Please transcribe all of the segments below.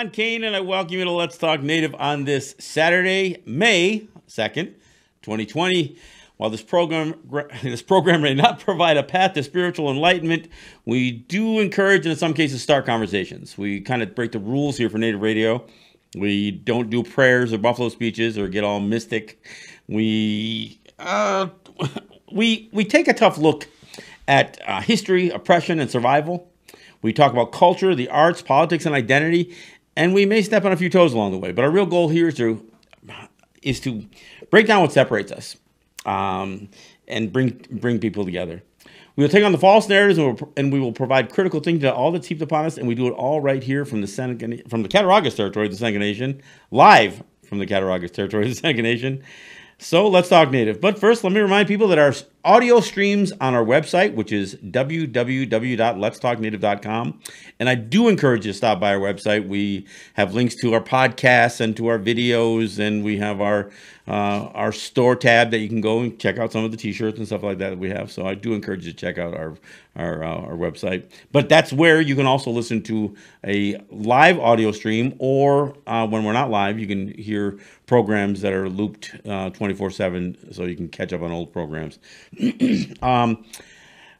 John Kane, and I welcome you to Let's Talk Native on this Saturday, May 2nd, 2020. While this program this program may not provide a path to spiritual enlightenment, we do encourage and in some cases start conversations. We kind of break the rules here for Native Radio. We don't do prayers or buffalo speeches or get all mystic. We uh, we we take a tough look at uh, history, oppression, and survival. We talk about culture, the arts, politics, and identity, and we may step on a few toes along the way. But our real goal here is to is to break down what separates us um, and bring bring people together. We will take on the false narratives and, we'll, and we will provide critical thinking to all that's heaped upon us, and we do it all right here from the Seneca, from the Cattaraugus territory of the Seneca Nation, live from the Cattaraugus territory of the Seneca Nation. So let's talk native. But first, let me remind people that our audio streams on our website, which is www.letstalknative.com. And I do encourage you to stop by our website. We have links to our podcasts and to our videos, and we have our uh, our store tab that you can go and check out some of the t-shirts and stuff like that that we have. So I do encourage you to check out our our, uh, our website. But that's where you can also listen to a live audio stream, or uh, when we're not live, you can hear programs that are looped uh, 24 7 so you can catch up on old programs. um,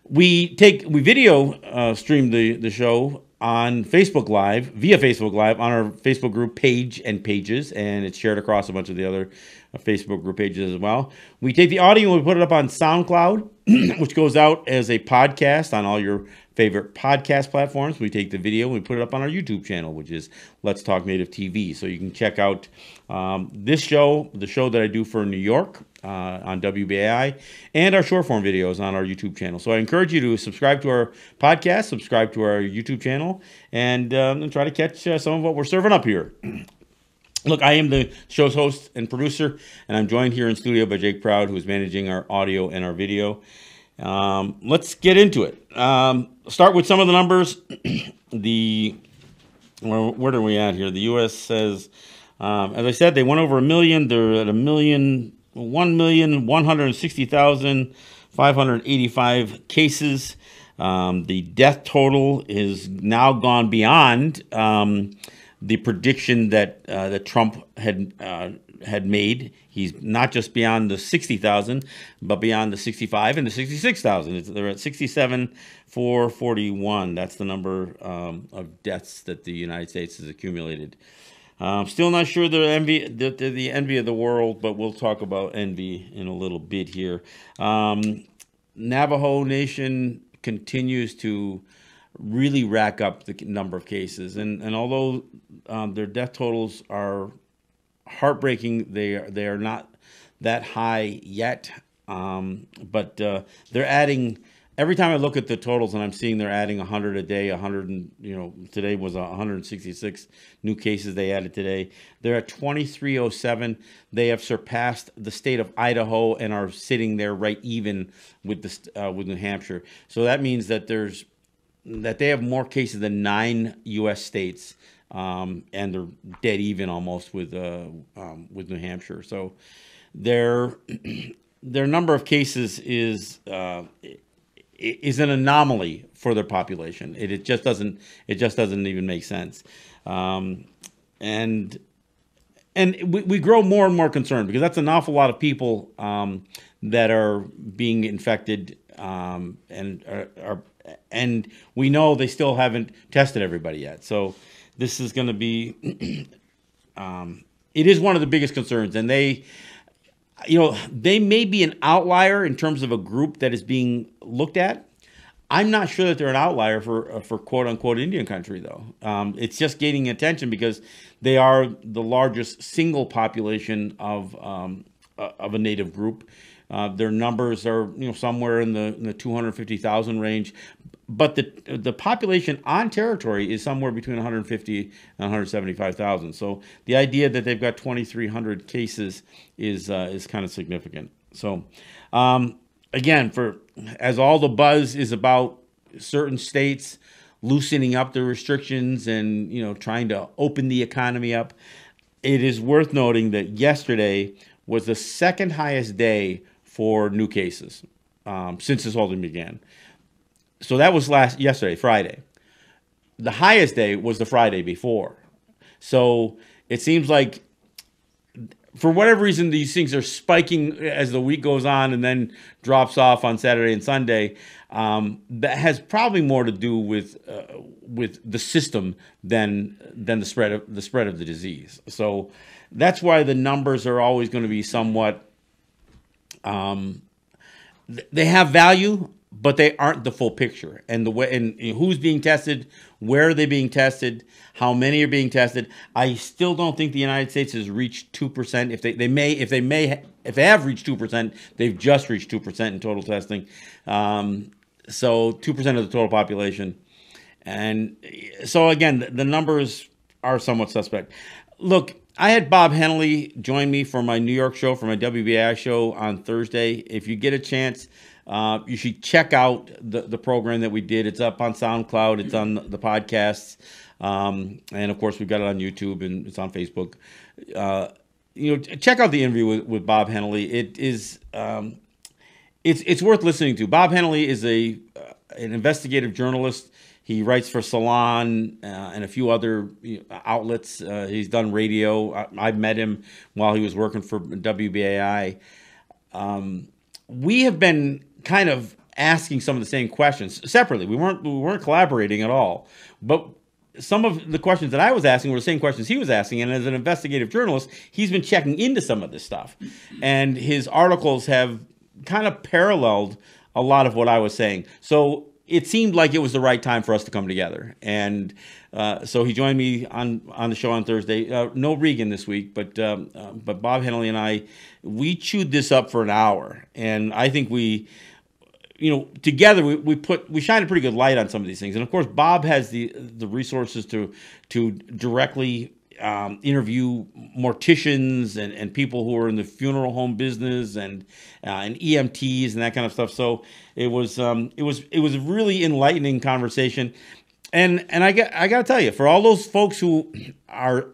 we take we video uh, stream the the show on Facebook Live via Facebook Live on our Facebook group page and pages, and it's shared across a bunch of the other uh, Facebook group pages as well. We take the audio and we put it up on SoundCloud, which goes out as a podcast on all your favorite podcast platforms. We take the video and we put it up on our YouTube channel, which is Let's Talk Native TV. So you can check out um, this show, the show that I do for New York uh, on WBAI, and our short form videos on our YouTube channel. So I encourage you to subscribe to our podcast, subscribe to our YouTube channel, and, um, and try to catch uh, some of what we're serving up here. Look, I am the show's host and producer, and I'm joined here in studio by Jake Proud, who is managing our audio and our video. Um, let's get into it. Um, start with some of the numbers. the where, where are we at here? The U.S. says, um, as I said, they went over a million. They're at a million, one million one hundred sixty thousand five hundred eighty-five cases. Um, the death total is now gone beyond um, the prediction that uh, that Trump had uh, had made. He's not just beyond the 60,000, but beyond the 65 and the 66,000. They're at 67, 441. That's the number um, of deaths that the United States has accumulated. Um, still not sure the envy, the, the, the, envy of the world, but we'll talk about envy in a little bit here. Um, Navajo Nation continues to really rack up the number of cases, and and although um, their death totals are heartbreaking. They are, they are not that high yet, um, but uh, they're adding. Every time I look at the totals and I'm seeing they're adding 100 a day, 100, and, you know, today was 166 new cases they added today. They're at 2307. They have surpassed the state of Idaho and are sitting there right even with the uh, with New Hampshire. So that means that there's that they have more cases than nine U.S. states um, and they're dead even almost with uh, um, with New Hampshire. So their their number of cases is uh, is an anomaly for their population. It, it just doesn't it just doesn't even make sense. Um, and and we, we grow more and more concerned because that's an awful lot of people um, that are being infected um, and are, are, and we know they still haven't tested everybody yet. So this is going to be, um, it is one of the biggest concerns. And they, you know, they may be an outlier in terms of a group that is being looked at. I'm not sure that they're an outlier for uh, for quote unquote Indian country though. Um, it's just gaining attention because they are the largest single population of um, uh, of a native group. Uh, their numbers are you know somewhere in the, in the 250,000 range, but the the population on territory is somewhere between 150 and 175,000. So the idea that they've got 2,300 cases is uh, is kind of significant. So um, again, for as all the buzz is about certain states loosening up the restrictions and you know trying to open the economy up, it is worth noting that yesterday was the second highest day for new cases um, since this whole thing began so that was last yesterday, Friday. The highest day was the Friday before. So it seems like for whatever reason, these things are spiking as the week goes on and then drops off on Saturday and Sunday. Um, that has probably more to do with uh, with the system than than the spread of the spread of the disease. So that's why the numbers are always going to be somewhat. Um, they have value, but they aren't the full picture. And the way and who's being tested, where are they being tested, how many are being tested. I still don't think the United States has reached two percent. If they, they may if they may if they have reached two percent, they've just reached two percent in total testing. Um, so two percent of the total population, and so again, the, the numbers are somewhat suspect. Look, I had Bob Hennelly join me for my New York show, for my WBAI show on Thursday. If you get a chance, uh, you should check out the, the program that we did. It's up on SoundCloud, it's on the podcasts, um, and of course, we've got it on YouTube and it's on Facebook. Uh, you know, check out the interview with, with Bob Hennelly. It is um, it's it's worth listening to. Bob Hennelly is a uh, an investigative journalist. He writes for Salon uh, and a few other outlets. Uh, he's done radio. I, I, met him while he was working for WBAI. Um, we have been kind of asking some of the same questions separately. We weren't we weren't collaborating at all, but some of the questions that I was asking were the same questions he was asking. And as an investigative journalist, he's been checking into some of this stuff, and his articles have kind of paralleled a lot of what I was saying. So it seemed like it was the right time for us to come together. And uh, so he joined me on on the show on Thursday. Uh, no Regan this week, but um, uh, but Bob Hennelly and I we chewed this up for an hour, and I think we. You know, together we, we put we shine a pretty good light on some of these things, and of course Bob has the the resources to to directly um, interview morticians and, and people who are in the funeral home business and uh, and EMTs and that kind of stuff. So it was um, it was it was a really enlightening conversation, and and I got I got to tell you, for all those folks who are,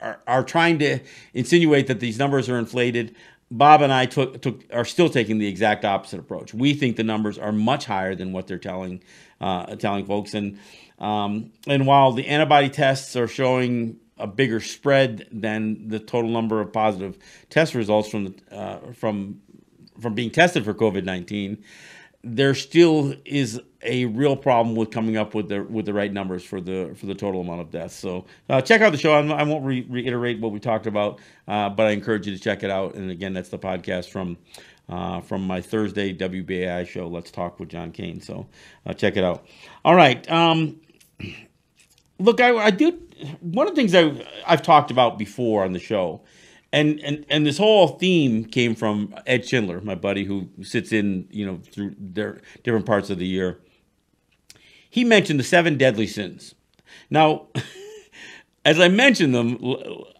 are are trying to insinuate that these numbers are inflated. Bob and I took, took are still taking the exact opposite approach. We think the numbers are much higher than what they're telling uh, telling folks, and um, and while the antibody tests are showing a bigger spread than the total number of positive test results from the, uh, from from being tested for COVID nineteen, there still is a real problem with coming up with the with the right numbers for the for the total amount of deaths. So uh, check out the show. I'm, I will not re- reiterate what we talked about, uh, but I encourage you to check it out. And again, that's the podcast from. Uh, from my Thursday WBAI show, Let's Talk with John Kane. So uh, check it out. All right. Um, look, I, I do one of the things I, I've talked about before on the show, and, and and this whole theme came from Ed Schindler, my buddy who sits in you know through their different parts of the year. He mentioned the seven deadly sins. Now, as I mentioned them,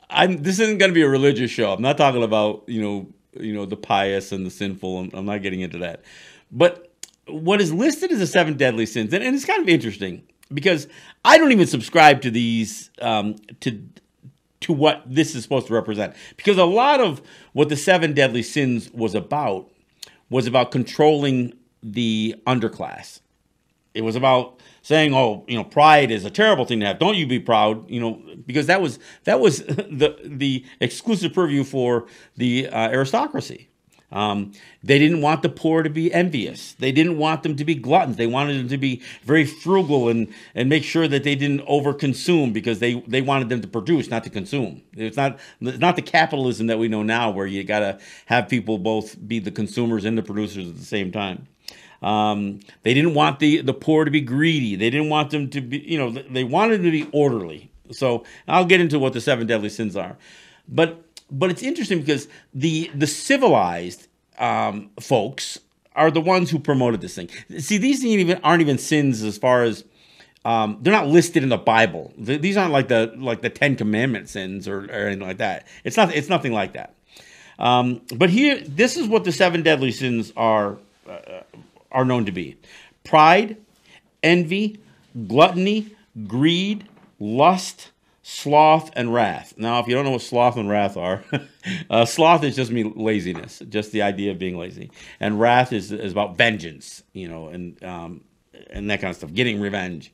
I'm, this isn't going to be a religious show. I'm not talking about you know you know the pious and the sinful. I'm, I'm not getting into that, but what is listed as the seven deadly sins, and, and it's kind of interesting because I don't even subscribe to these um, to to what this is supposed to represent because a lot of what the seven deadly sins was about was about controlling the underclass. It was about saying, "Oh, you know, pride is a terrible thing to have. Don't you be proud?" You know, because that was that was the the exclusive purview for the uh, aristocracy. Um, they didn't want the poor to be envious. They didn't want them to be gluttons. They wanted them to be very frugal and, and make sure that they didn't overconsume because they, they wanted them to produce, not to consume. It's not it's not the capitalism that we know now where you got to have people both be the consumers and the producers at the same time. Um, they didn't want the, the poor to be greedy. They didn't want them to be, you know, they wanted them to be orderly. So I'll get into what the seven deadly sins are. But but it's interesting because the the civilized um, folks are the ones who promoted this thing. See, these even aren't even sins as far as um, they're not listed in the Bible. These aren't like the like the Ten Commandment sins or, or anything like that. It's not. It's nothing like that. Um, but here, this is what the seven deadly sins are uh, are known to be: pride, envy, gluttony, greed, lust, sloth and wrath. Now, if you don't know what sloth and wrath are, uh, sloth is just me laziness, just the idea of being lazy, and wrath is, is about vengeance, you know, and um, and that kind of stuff, getting revenge.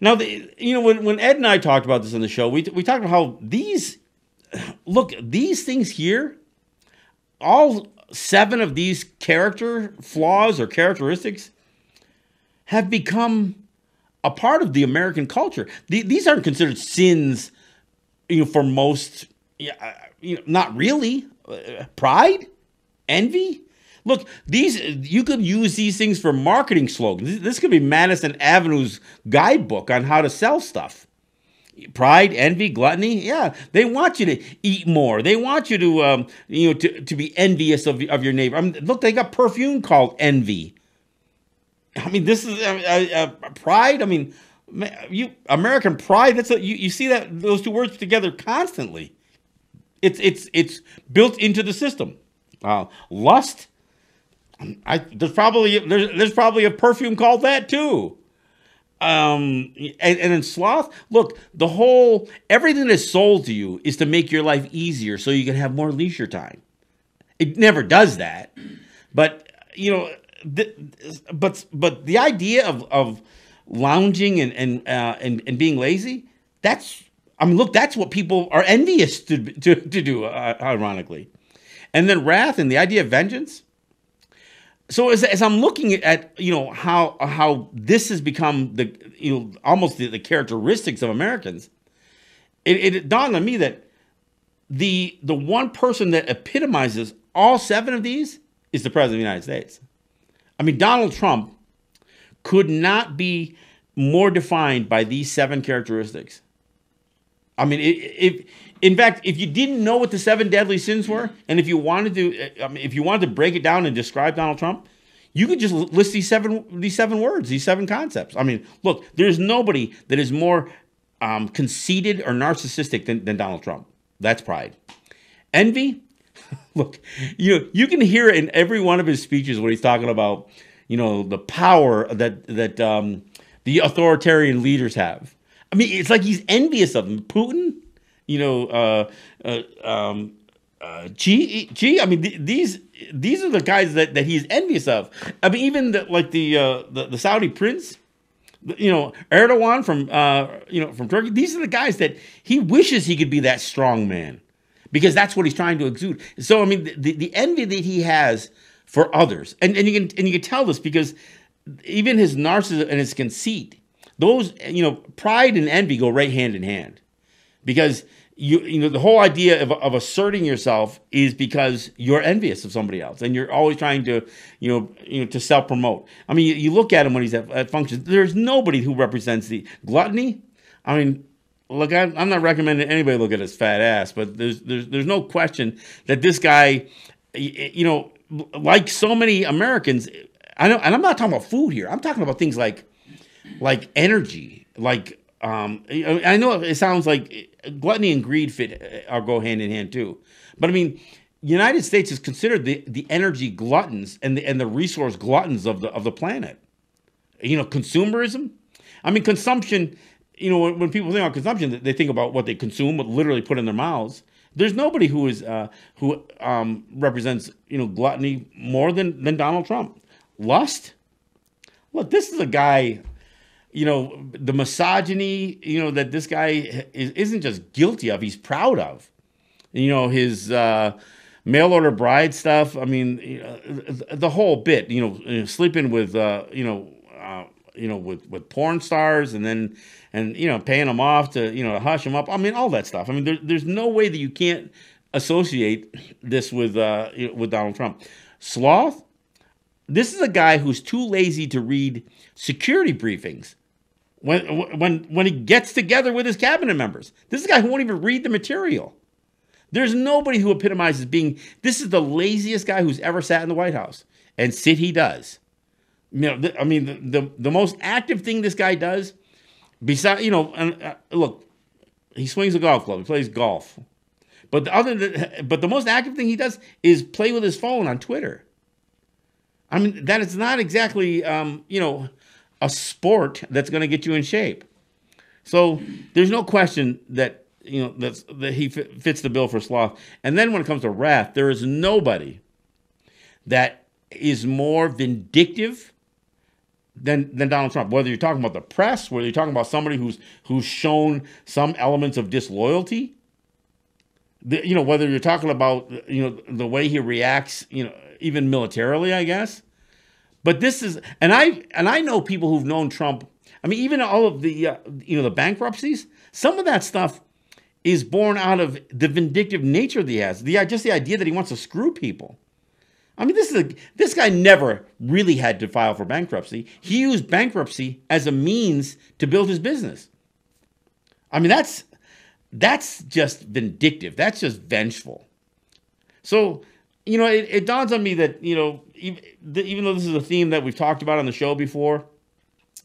Now, the, you know, when, when Ed and I talked about this on the show, we, we talked about how these, look, these things here, all seven of these character flaws or characteristics have become a part of the American culture. The, these aren't considered sins, you know, for most, Yeah, you know, not really. Uh, pride, envy. Look, these you could use these things for marketing slogans. This could be Madison Avenue's guidebook on how to sell stuff. Pride, envy, gluttony. Yeah, they want you to eat more. They want you to, um, you know, to, to be envious of, of your neighbor. I mean, look, they got perfume called envy. I mean, this is uh, uh, pride. I mean, you American pride. That's a, you, you see that those two words together constantly. It's it's it's built into the system. Uh, lust. I there's probably there's, there's probably a perfume called that too. Um, and, and in sloth, look, the whole everything that's sold to you is to make your life easier so you can have more leisure time. It never does that, but you know but but the idea of of lounging and and uh, and, and being lazy that's I mean look that's what people are envious to to, to do uh, ironically. And then wrath and the idea of vengeance. So as, as I'm looking at you know how how this has become the you know almost the, the characteristics of Americans it, it dawned on me that the the one person that epitomizes all seven of these is the president of the United States I mean, Donald Trump could not be more defined by these seven characteristics. I mean, if in fact, if you didn't know what the seven deadly sins were, and if you wanted to, I mean, if you wanted to break it down and describe Donald Trump, you could just list these seven these seven words, these seven concepts. I mean, look, there's nobody that is more um, conceited or narcissistic than, than Donald Trump. That's pride. Envy, Look, you you can hear in every one of his speeches when he's talking about, you know, the power that that um, the authoritarian leaders have. I mean, it's like he's envious of them. Putin, you know, uh, uh, um, uh, Xi, Xi. I mean, th- these these are the guys that, that he's envious of. I mean, even the, like the, uh, the the Saudi prince, you know, Erdogan from uh, you know from Turkey. These are the guys that he wishes he could be that strong man because that's what he's trying to exude. So I mean, the, the envy that he has for others, and, and you can and you can tell this because even his narcissism and his conceit, those you know, pride and envy go right hand in hand, because you you know the whole idea of, of asserting yourself is because you're envious of somebody else and you're always trying to you know you know to self promote. I mean, you, you, look at him when he's at, at functions. There's nobody who represents the gluttony. I mean, look, I'm, I'm not recommending anybody look at his fat ass, but there's there's there's no question that this guy, you know, like so many Americans, I know, and I'm not talking about food here. I'm talking about things like like energy, like um, I know it sounds like gluttony and greed fit uh, go hand in hand too, but I mean. United States is considered the, the energy gluttons and the and the resource gluttons of the of the planet. You know, consumerism. I mean, consumption you know, when, when, people think about consumption, they think about what they consume, what literally put in their mouths. There's nobody who is uh, who um, represents you know gluttony more than than Donald Trump. Lust. Look, this is a guy. You know the misogyny. You know that this guy is, isn't just guilty of; he's proud of. You know his. Uh, mail order bride stuff. I mean, you know, the whole bit. You know, sleeping with uh, you know, uh, you know, with with porn stars, and then and you know paying them off to you know hush them up. I mean all that stuff. I mean there, there's no way that you can't associate this with uh, with Donald Trump. Sloth. This is a guy who's too lazy to read security briefings. When when when he gets together with his cabinet members, this is a guy who won't even read the material. There's nobody who epitomizes being. This is the laziest guy who's ever sat in the White House, and sit he does. You know, I mean, the, the, the most active thing this guy does Besides, you know, and uh, look, he swings a golf club. He plays golf. But the other, than, but the most active thing he does is play with his phone on Twitter. I mean, that is not exactly, um, you know, a sport that's going to get you in shape. So there's no question that you know that he fits the bill for sloth. And then when it comes to wrath, there is nobody that is more vindictive than than Donald Trump. Whether you're talking about the press, whether you're talking about somebody who's who's shown some elements of disloyalty, the, you know, whether you're talking about you know the way he reacts, you know, even militarily, I guess. But this is, and I and I know people who've known Trump. I mean, even all of the uh, you know the bankruptcies. Some of that stuff is born out of the vindictive nature that he has. The just the idea that he wants to screw people. I mean, this is a, this guy never really had to file for bankruptcy. He used bankruptcy as a means to build his business. I mean, that's that's just vindictive. That's just vengeful. So, you know, it, it dawns on me that you know, even, even though this is a theme that we've talked about on the show before,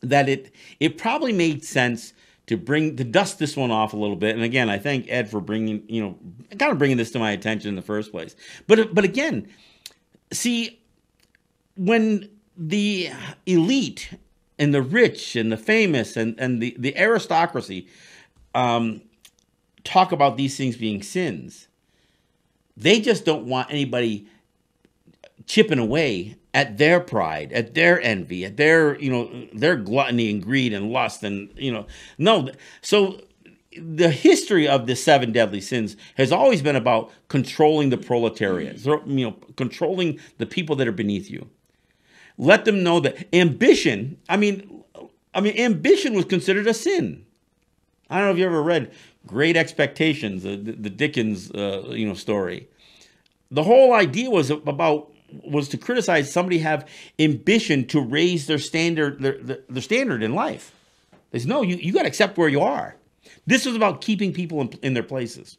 that it it probably made sense to bring to dust this one off a little bit. And again, I thank Ed for bringing you know kind of bringing this to my attention in the first place. But but again, see when the elite and the rich and the famous and and the the aristocracy um, talk about these things being sins, they just don't want anybody chipping away at their pride, at their envy, at their, you know, their gluttony and greed and lust and, you know, no. So the history of the seven deadly sins has always been about controlling the proletariat, you know, controlling the people that are beneath you. Let them know that ambition, I mean, I mean, ambition was considered a sin. I don't know if you ever read Great Expectations, the, the Dickens, uh, you know, story. The whole idea was about was to criticize somebody have ambition to raise their standard their, their, their standard in life. There's no you you got to accept where you are. This is about keeping people in, in their places.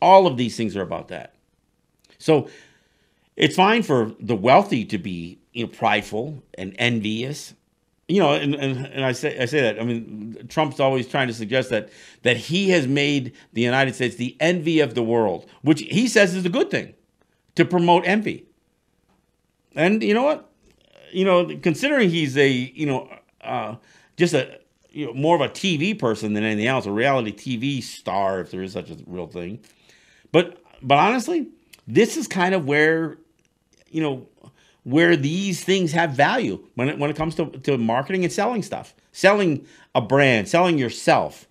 All of these things are about that. So it's fine for the wealthy to be you know prideful and envious you know, and, and, and I say I say that. I mean, Trump's always trying to suggest that that he has made the United States the envy of the world, which he says is a good thing to promote envy. And you know what? You know, considering he's a you know uh, just a you know more of a TV person than anything else, a reality TV star, if there is such a real thing. But but honestly, this is kind of where you know where these things have value when it when it comes to, to marketing and selling stuff, selling a brand, selling yourself.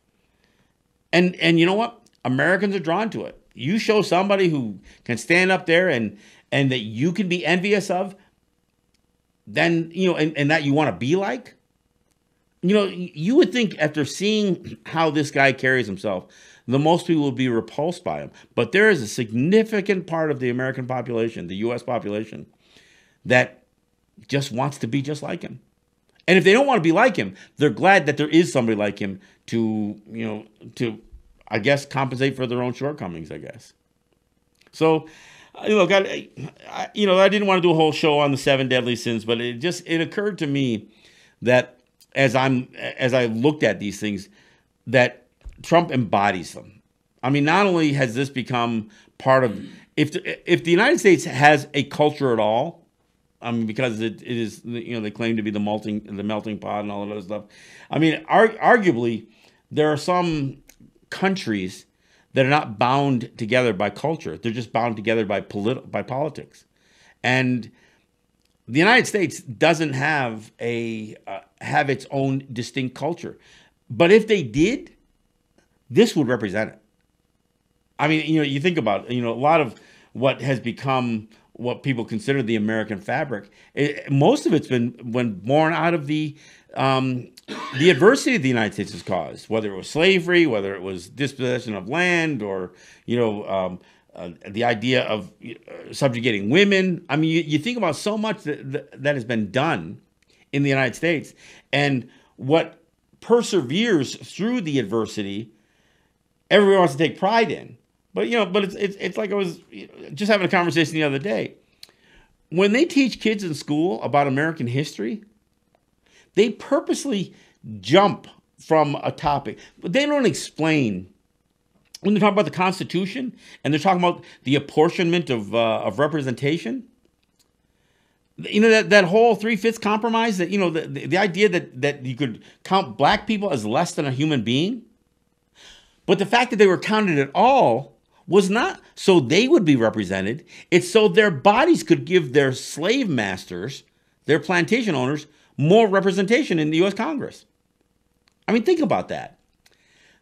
And and you know what? Americans are drawn to it. You show somebody who can stand up there and and that you can be envious of, then, you know, and, and that you want to be like, you know, you would think after seeing how this guy carries himself, the most people would be repulsed by him. But there is a significant part of the American population, the US population, that just wants to be just like him. And if they don't want to be like him, they're glad that there is somebody like him to, you know, to, I guess, compensate for their own shortcomings, I guess. So, uh, look, I, I, you know, I didn't want to do a whole show on the seven deadly sins, but it just it occurred to me that as I'm as I looked at these things, that Trump embodies them. I mean, not only has this become part of if the, if the United States has a culture at all, I mean, because it, it is you know they claim to be the melting the melting pot and all of that stuff. I mean, ar- arguably, there are some countries that are not bound together by culture. They're just bound together by polit- by politics. And the United States doesn't have a uh, have its own distinct culture. But if they did, this would represent it. I mean, you know, you think about, you know, a lot of what has become what people consider the American fabric. It, most of it's been when born out of the um, the adversity the United States has caused, whether it was slavery, whether it was dispossession of land, or you know um, uh, the idea of uh, subjugating women. I mean, you, you think about so much that, that, has been done in the United States, and what perseveres through the adversity, everyone wants to take pride in. But you know, but it's it's, it's like I was just having a conversation the other day. When they teach kids in school about American history, they purposely jump from a topic, but they don't explain. When they talk about the Constitution and they're talking about the apportionment of uh, of representation, you know that, that whole three fifths compromise that you know the, the, the idea that that you could count black people as less than a human being, but the fact that they were counted at all was not so they would be represented. It's so their bodies could give their slave masters, their plantation owners, more representation in the U.S. Congress. I mean, think about that.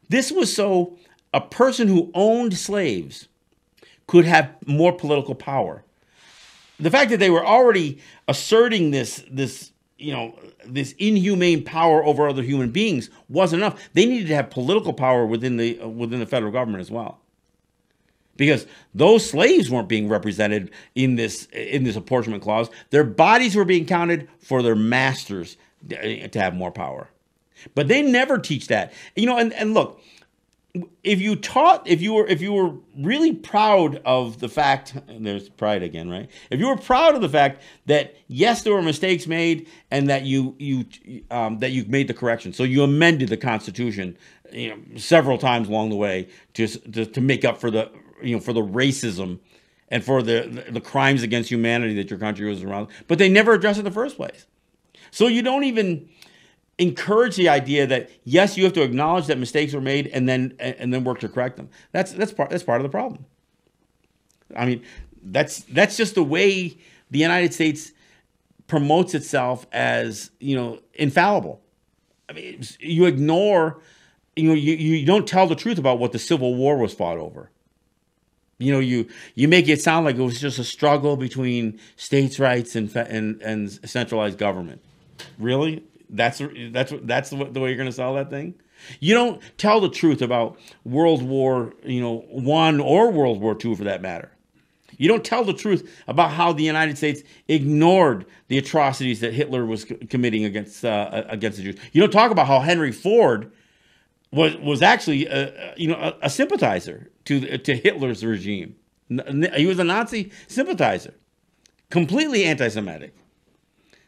This was so a person who owned slaves could have more political power. The fact that they were already asserting this, this, you know, this inhumane power over other human beings wasn't enough. They needed to have political power within the uh, within the federal government as well because those slaves weren't being represented in this in this apportionment clause. Their bodies were being counted for their masters uh, to have more power. But they never teach that. You know, and, and look, if you taught if you were if you were really proud of the fact there's pride again right if you were proud of the fact that yes there were mistakes made and that you you um, that you made the correction so you amended the constitution you know several times along the way to, to to make up for the you know, for the racism and for the, the crimes against humanity that your country was around. But they never addressed it in the first place. So you don't even encourage the idea that yes, you have to acknowledge that mistakes were made and then and then work to correct them. That's that's part that's part of the problem. I mean, that's that's just the way the United States promotes itself as you know infallible. I mean, you ignore, you know, you, you don't tell the truth about what the Civil War was fought over. You know, you you make it sound like it was just a struggle between states' rights and and and centralized government. Really? That's that's that's the, way you're going to sell that thing. You don't tell the truth about World War, you know, one or World War two for that matter. You don't tell the truth about how the United States ignored the atrocities that Hitler was committing against uh, against the Jews. You don't talk about how Henry Ford was was actually a, you know a, a sympathizer to to Hitler's regime. He was a Nazi sympathizer, completely anti-Semitic.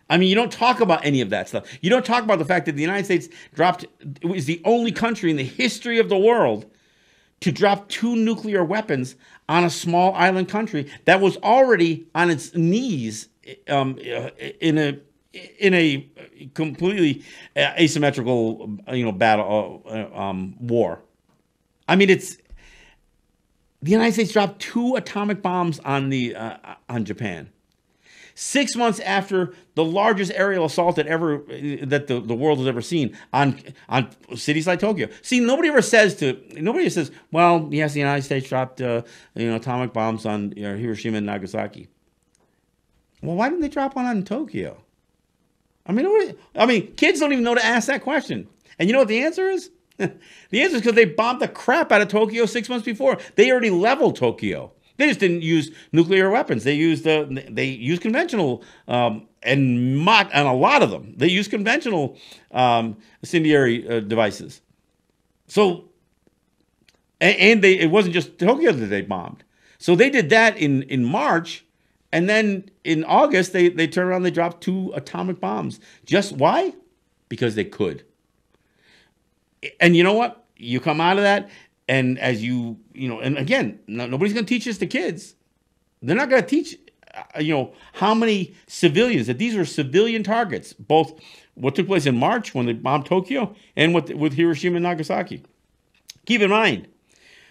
I mean, you don't talk about any of that stuff. You don't talk about the fact that the United States dropped it was the only country in the history of the world to drop two nuclear weapons on a small island country that was already on its knees um, in a in a completely asymmetrical, you know, battle uh, um, war. I mean, it's the United States dropped two atomic bombs on the uh, on Japan. Six months after the largest aerial assault that ever that the, the world has ever seen on on cities like Tokyo. See, nobody ever says to nobody says, "Well, yes, the United States dropped uh, you know atomic bombs on you know, Hiroshima and Nagasaki." Well, why didn't they drop one on Tokyo? I mean, I mean, kids don't even know to ask that question. And you know what the answer is? the answer is because they bombed the crap out of Tokyo six months before. They already leveled Tokyo. They just didn't use nuclear weapons. They used uh, they used conventional um, and mock a lot of them. They used conventional um, incendiary uh, devices. So, and, and they it wasn't just Tokyo that they bombed. So they did that in in March, and then in August they they turned around. They dropped two atomic bombs. Just why? Because they could and you know what? You come out of that, and as you, you know, and again, no, nobody's going to teach this to kids. They're not going to teach, uh, you know, how many civilians that these were civilian targets, both what took place in March when they bombed Tokyo and with with Hiroshima and Nagasaki. Keep in mind,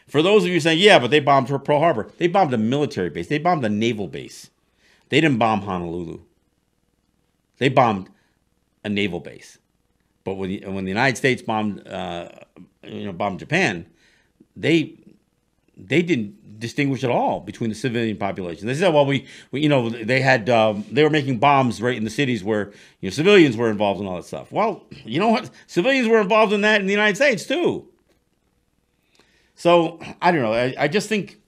for those of you saying, yeah, but they bombed Pearl Harbor, they bombed a military base, they bombed a naval base. They didn't bomb Honolulu. They bombed a naval base. But when when the United States bombed, uh, you know, bombed Japan, they they didn't distinguish at all between the civilian population. They said, well, we, we you know, they had um, they were making bombs right in the cities where you know civilians were involved in all that stuff. Well, you know what? Civilians were involved in that in the United States too. So I don't know. I, I just think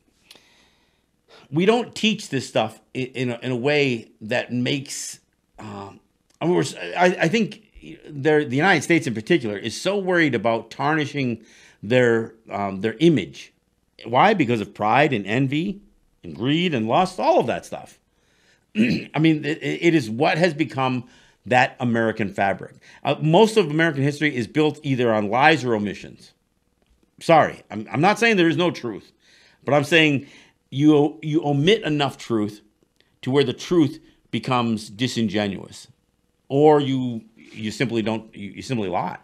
we don't teach this stuff in, in, a, in a way that makes. Um, I mean, I, I think the United States in particular is so worried about tarnishing their um, their image. Why? Because of pride and envy and greed and lust, all of that stuff. I mean, it, it is what has become that American fabric. Uh, most of American history is built either on lies or omissions. Sorry, I'm, I'm not saying there is no truth, but I'm saying you you omit enough truth to where the truth becomes disingenuous, or you you simply don't you, you simply lie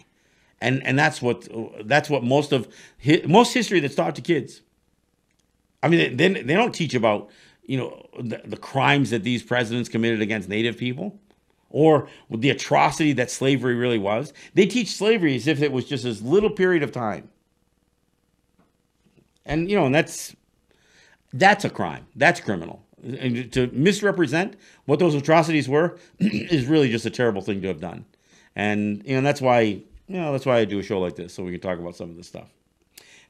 and and that's what that's what most of most history that's taught to kids i mean they, they don't teach about you know the, the crimes that these presidents committed against native people or the atrocity that slavery really was. They teach slavery as if it was just this little period of time. And you know, and that's that's a crime. That's criminal. And to misrepresent what those atrocities were is really just a terrible thing to have done. And you know, that's why you know that's why I do a show like this so we can talk about some of this stuff.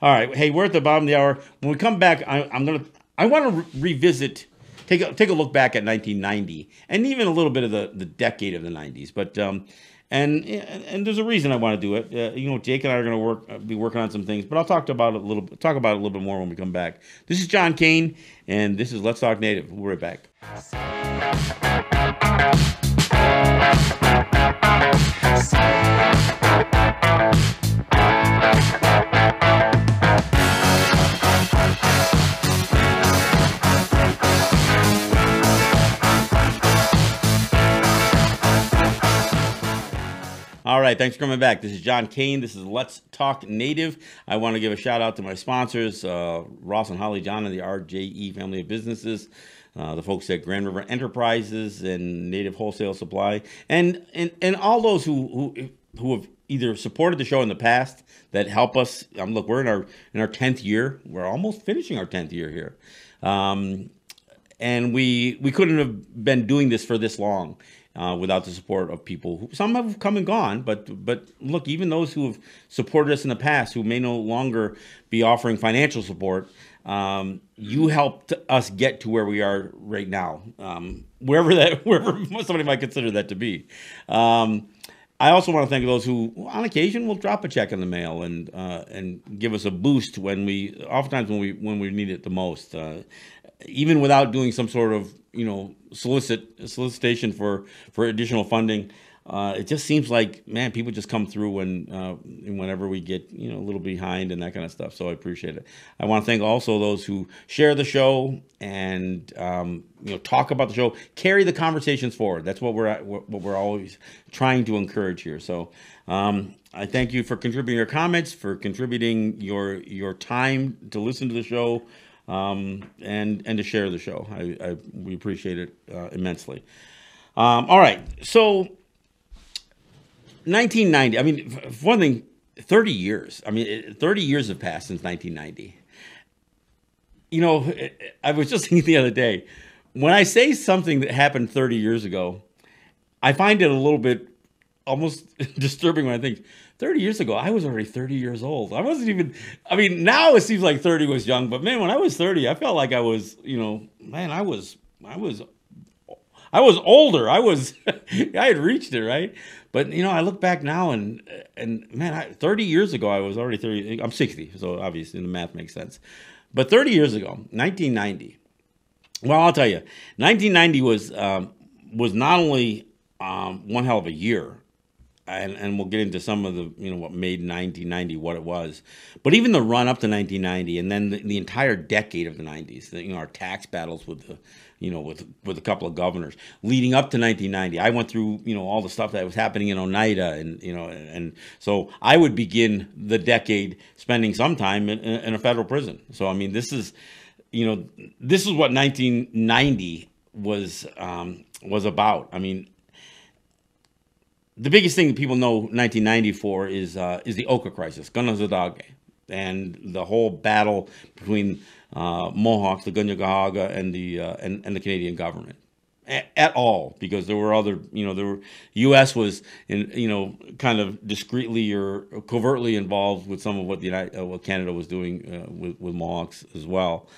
All right, hey, we're at the bottom of the hour. When we come back, I, am gonna I want to re- revisit take a, take a look back at 1990 and even a little bit of the, the decade of the 90s. But um, and and there's a reason I want to do it. Uh, you know, Jake and I are going to work uh, be working on some things, but I'll talk about it a little talk about it a little bit more when we come back. This is John Kane, and this is Let's Talk Native. We'll be right back. All right, thanks for coming back. This is John Kane. This is Let's Talk Native. I want to give a shout out to my sponsors, uh, Ross and Holly John and the RJE family of businesses, uh, the folks at Grand River Enterprises and Native Wholesale Supply, and and, and all those who, who who have either supported the show in the past that help us. Um, look, we're in our in our tenth year. We're almost finishing our tenth year here. Um, and we we couldn't have been doing this for this long uh, without the support of people. Who, some have come and gone, but but look, even those who have supported us in the past, who may no longer be offering financial support, um, you helped us get to where we are right now, um, wherever that wherever somebody might consider that to be. Um, I also want to thank those who, on occasion, will drop a check in the mail and uh, and give us a boost when we, oftentimes when we when we need it the most, uh, even without doing some sort of you know solicit solicitation for for additional funding. Uh, it just seems like man, people just come through when uh, whenever we get you know a little behind and that kind of stuff. So I appreciate it. I want to thank also those who share the show and um, you know talk about the show, carry the conversations forward. That's what we're at, what we're always trying to encourage here. So um, I thank you for contributing your comments, for contributing your your time to listen to the show um, and and to share the show. I, I we appreciate it uh, immensely. Um, all right, so 1990. I mean, one thing, 30 years. I mean, 30 years have passed since 1990. You know, I was just thinking the other day when I say something that happened 30 years ago, I find it a little bit almost disturbing when I think 30 years ago, I was already 30 years old. I wasn't even, I mean, now it seems like 30 was young, but man, when I was 30, I felt like I was, you know, man, I was, I was, I was older. I was, I had reached it, right? But, you know, I look back now and, and man, I, 30 years ago, I was already 30, I'm 60, so obviously the math makes sense. But 30 years ago, 1990, well, I'll tell you, 1990 was, um, was not only um, one hell of a year, and, and we'll get into some of the you know what made 1990 what it was but even the run up to 1990 and then the, the entire decade of the 90s the, you know our tax battles with the you know with with a couple of governors. Leading up to 1990 i went through you know all the stuff that was happening in oneida and you know and, and so i would begin the decade spending some time in, in a federal prison. So i mean this is you know this is what 1990 was um, was about. I mean the biggest thing that people know 1994 is uh, is the Oka crisis, Kanesatake, and the whole battle between Mohawks, the Kanien'kehá:ka, and the uh, and, and the Canadian government. At all, because there were other, you know, the were U.S. was in, you know, kind of discreetly or covertly involved with some of what the United, uh, what Canada was doing uh, with, with Mohawks as well.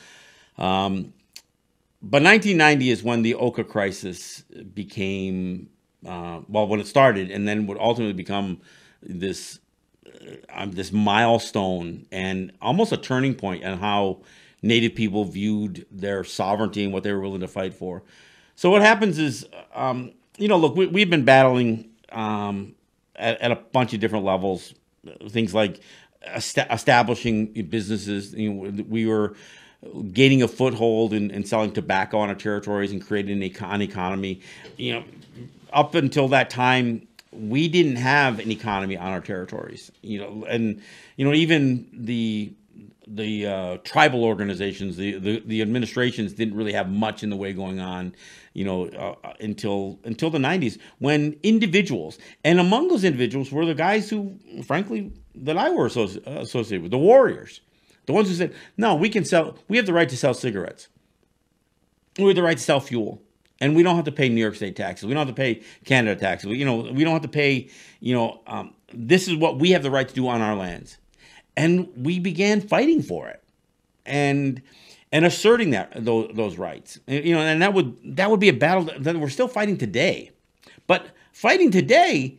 Um, but 1990 is when the Oka crisis became uh, well, when it started, and then would ultimately become this uh, um, this milestone and almost a turning point on how Native people viewed their sovereignty and what they were willing to fight for. So what happens is, um, you know, look, we, have been battling um, at, at, a bunch of different levels, things like est- establishing businesses. You know, we were gaining a foothold and, selling tobacco on our territories and creating an, econ- economy. You know, up until that time, we didn't have an economy on our territories. You know, and you know even the the uh, tribal organizations, the, the the administrations didn't really have much in the way going on, you know, uh, until until the '90s when individuals, and among those individuals were the guys who, frankly, that I were associ- associated with, the warriors, the ones who said, "No, we can sell. We have the right to sell cigarettes. We have the right to sell fuel." And we don't have to pay New York State taxes. We don't have to pay Canada taxes. We, you know, we don't have to pay. You know, um, this is what we have the right to do on our lands and we began fighting for it and and asserting that those, those rights. You know and that would that would be a battle that we're still fighting today. But fighting today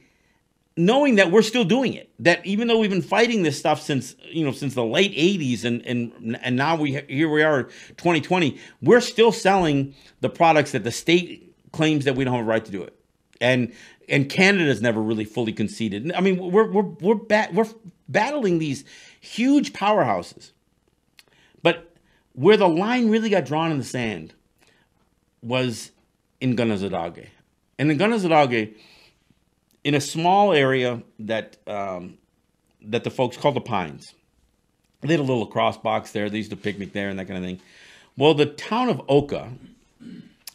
knowing that we're still doing it that even though we've been fighting this stuff since you know since the late 80s and and and now we here we are 2020 we're still selling the products that the state claims that we don't have a right to do it. And and Canada's never really fully conceded. I mean, we're we're we're we're battling these huge powerhouses, but where the line really got drawn in the sand was in Kanesatake, and in Kanesatake, in a small area that um, that the folks called the Pines. They had a little cross box there. They used to picnic there and that kind of thing. Well, the town of Oka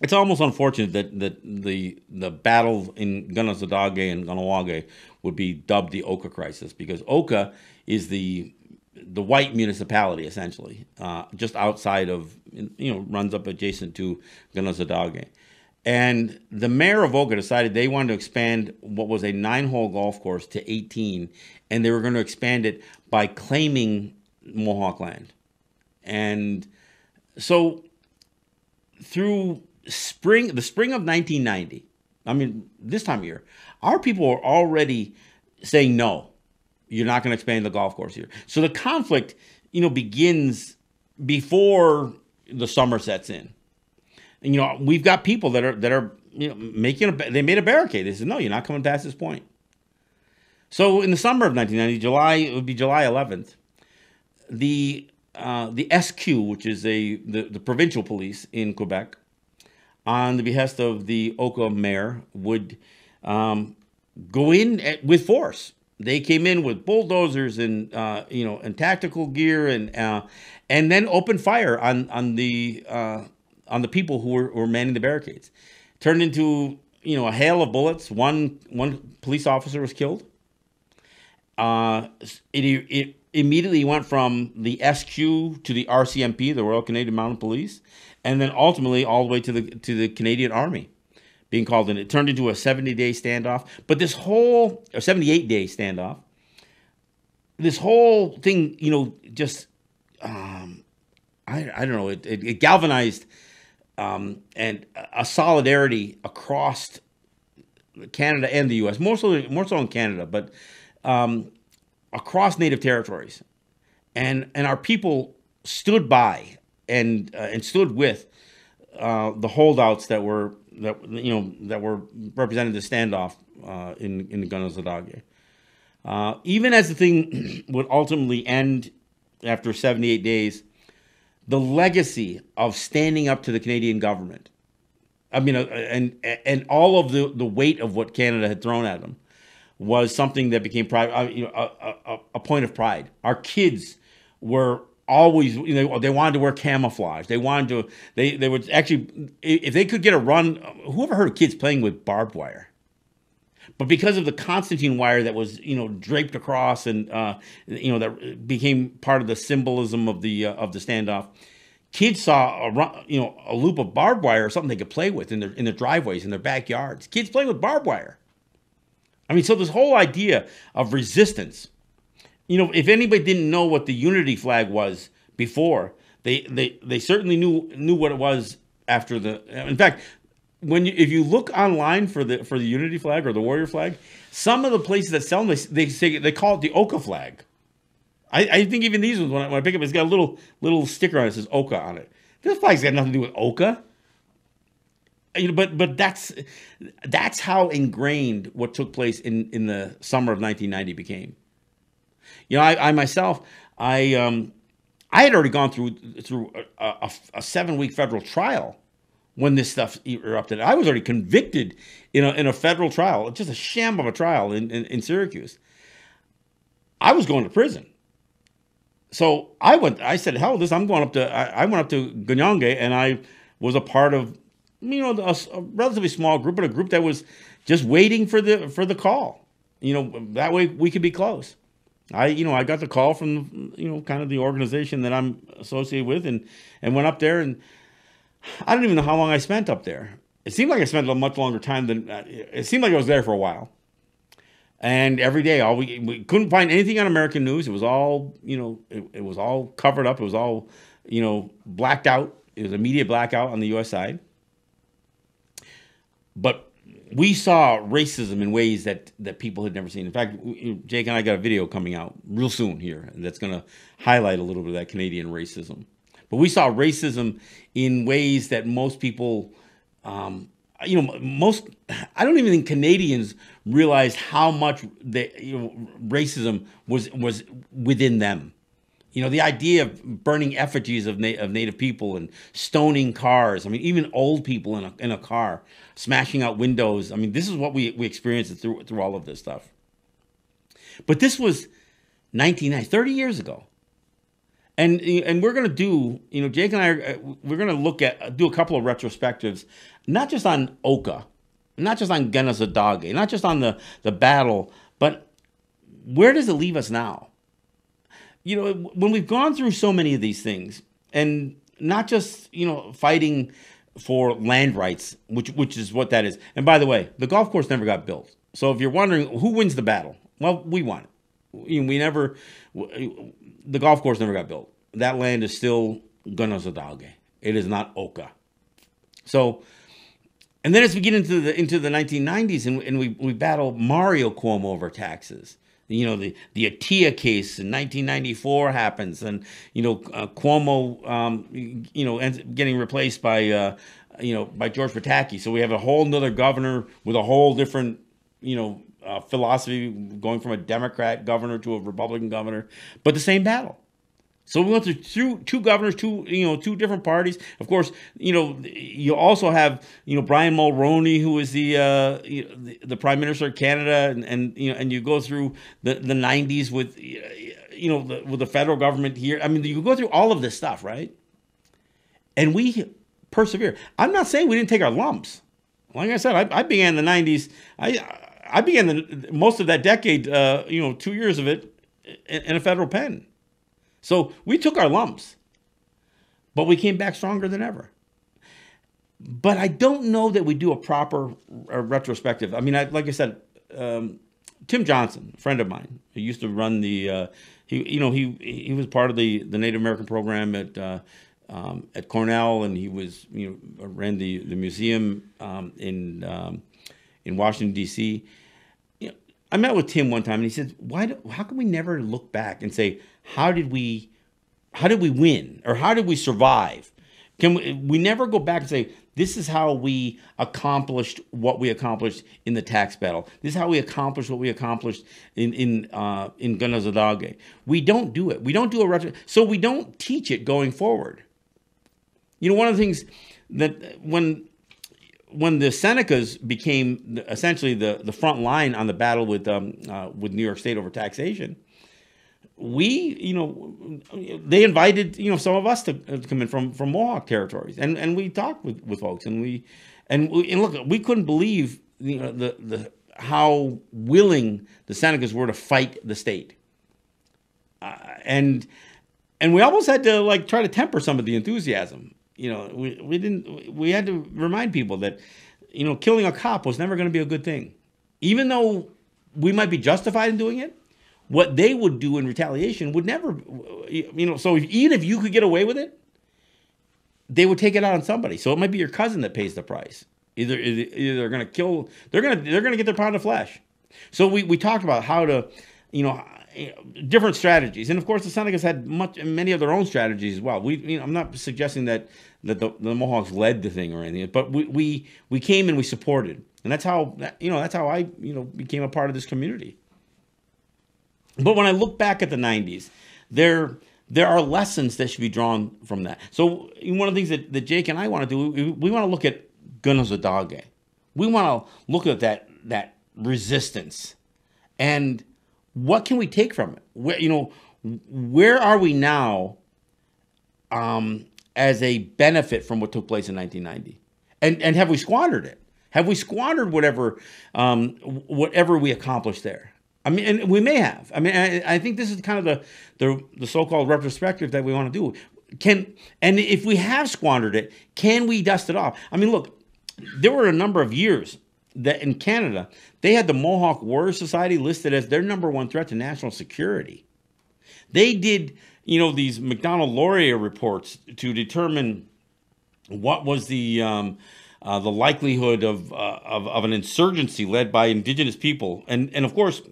it's almost unfortunate that, that the the battle in Kanesatake and Kahnawake would be dubbed the Oka crisis because Oka is the the white municipality essentially, uh, just outside of you know runs up adjacent to Kanesatake. And the mayor of Oka decided they wanted to expand what was a nine-hole golf course to 18, and they were going to expand it by claiming Mohawk land. And so through spring, the spring of 1990, I mean, this time of year, our people are already saying no, you're not going to expand the golf course here. So the conflict, you know, begins before the summer sets in. And, you know, we've got people that are that are you know making a they made a barricade. They said, no, you're not coming past this point. So in the summer of 1990, July it would be July 11th, the uh, the SQ, which is a the, the provincial police in Quebec, on the behest of the Oka mayor, would um, go in at, with force. They came in with bulldozers and uh, you know and tactical gear and uh, and then opened fire on on the uh, on the people who were, were manning the barricades. Turned into you know a hail of bullets. One one police officer was killed. Uh, it, it immediately went from the SQ to the RCMP, the Royal Canadian Mounted Police, and then ultimately all the way to the to the Canadian Army being called in. It turned into a 70 day standoff. But this whole or 78 day standoff, this whole thing, you know, just um, I I don't know, it, it, it galvanized um, and a solidarity across Canada and the U.S. More so more so in Canada, but um, across Native territories, and and our people stood by and uh, and stood with uh, the holdouts that were that you know that were represented the standoff uh, in in Kanesatake. Uh, even as the thing would ultimately end after 78 days, the legacy of standing up to the Canadian government, I mean, uh, and and all of the the weight of what Canada had thrown at them, was something that became uh, you know, a, a, a point of pride. Our kids were always you know they wanted to wear camouflage. They wanted to they they would actually if they could get a run whoever heard of kids playing with barbed wire? But because of the concertina wire that was you know draped across and uh, you know that became part of the symbolism of the uh, of the standoff kids saw a you know a loop of barbed wire or something they could play with in their in their driveways in their backyards. Kids playing with barbed wire i mean so this whole idea of resistance you know, if anybody didn't know what the unity flag was before, they they they certainly knew knew what it was after the. In fact, when you if you look online for the for the unity flag or the warrior flag, some of the places that sell them they, say they call it the Oka flag. I, I think even these ones when I, when I pick up, it's got a little little sticker on it that says Oka on it. This flag's got nothing to do with Oka. You know, but but that's that's how ingrained what took place in in the summer of 1990 became. You know, I, I myself, I um, I had already gone through through a, a, a seven week federal trial when this stuff erupted. I was already convicted in a in a federal trial, just a sham of a trial in, in, in Syracuse. I was going to prison. so I went. I said, "Hell, this! I'm going up to." I, I went up to Ganyange, and I was a part of, you know, a, a, relatively small group, but a group that was just waiting for the for the call. You know, that way we could be close. I, you know, I got the call from, you know, kind of the organization that I'm associated with, and and went up there, and I don't even know how long I spent up there. It seemed like I spent a much longer time than. Uh, it seemed like I was there for a while. And every day, all we, we couldn't find anything on American news. It was all, you know, it, it was all covered up. It was all, you know, blacked out. It was a media blackout on the U.S. side. But we saw racism in ways that that people had never seen. In fact, Jake and I got a video coming out real soon here that's going to highlight a little bit of that Canadian racism. But we saw racism in ways that most people um, you know, most I don't even think Canadians realized how much the you know, racism was was within them. You know, the idea of burning effigies of, na- of Native people and stoning cars. I mean, even old people in a, in a car, smashing out windows. I mean, this is what we, we experienced through, through all of this stuff. But this was 1990, 30 years ago. And, and we're going to do, you know, Jake and I, are, uh, we're going to look at, do a couple of retrospectives not just on Oka, not just on Kanesatake, not just on the, the battle, but where does it leave us now? You know, when we've gone through so many of these things, and not just, you know, fighting for land rights, which which is what that is. And by the way, the golf course never got built. So if you're wondering who wins the battle, well, we won it. We never, the golf course never got built. That land is still Kanesatake. It is not Oka. So and then as we get into the into the 1990s and, and we, we battle Mario Cuomo over taxes, you know, the, the Attea case in 1994 happens, and, you know, uh, Cuomo, um, you know, ends up getting replaced by, uh, you know, by George Pataki. So we have a whole nother governor with a whole different, you know, uh, philosophy going from a Democrat governor to a Republican governor, but the same battle. So we went through two, two governors, two you know, two different parties. Of course, you know, you also have you know Brian Mulroney, who is the uh, the, the, prime minister of Canada, and, and you know, and you go through the the '90s with you know the, with the federal government here. I mean, you go through all of this stuff, right? And we persevere. I'm not saying we didn't take our lumps. Like I said, I, I began the '90s. I I began the most of that decade. Uh, you know, two years of it in, in a federal pen so we took our lumps, but we came back stronger than ever. But I don't know that we do a proper uh, retrospective. I mean, I, like I said, um, Tim Johnson, a friend of mine, he used to run the, uh, he, you know, he he was part of the the Native American program at uh, um, at Cornell, and he was, you know, ran the the museum um, in um, in Washington D.C. You know, I met with Tim one time, and he said, "Why? Do, how can we never look back and say how did we how did we win or how did we survive? Can we, we never go back and say this is how we accomplished what we accomplished in the tax battle. This is how we accomplished what we accomplished in in uh, in Kanesatake. We don't do it. We don't do a retro, so we don't teach it going forward. You know, one of the things that when when the Senecas became essentially the, the front line on the battle with um, uh, with New York State over taxation, we, you know, they invited, you know, some of us to, to come in from from Mohawk territories, and and we talked with, with folks, and we, and we, and look, we couldn't believe, you know, the the how willing the Senecas were to fight the state, uh, and and we almost had to like try to temper some of the enthusiasm. You know, we we didn't we had to remind people that, you know, killing a cop was never going to be a good thing, even though we might be justified in doing it what they would do in retaliation would never, you know, so even if you could get away with it, they would take it out on somebody. So it might be your cousin that pays the price. Either, either they're going to kill, they're going to, they're going to get their pound of flesh. So we, we talked about how to, you know, different strategies, and of course the Senecas had much, many of their own strategies as well. We, you know, I'm not suggesting that that the, the Mohawks led the thing or anything, but we, we we came and we supported, and that's how you know that's how I you know became a part of this community. But when I look back at the 90s, there there are lessons that should be drawn from that. So one of the things that, that Jake and I want to do, we, we want to look at Kanesatake. We want to look at that that resistance and what can we take from it? Where, you know, where are we now um, as a benefit from what took place in 1990? And and have we squandered it? Have we squandered whatever um, whatever we accomplished there? I mean, and we may have. I mean, I, I think this is kind of the, the the so-called retrospective that we want to do. Can and if we have squandered it, can we dust it off? I mean, look, there were a number of years that in Canada they had the Mohawk Warrior Society listed as their number one threat to national security. They did, you know, these Macdonald Laurier reports to determine what was the um, uh, the likelihood of, uh, of, of an insurgency led by indigenous people, and and of course,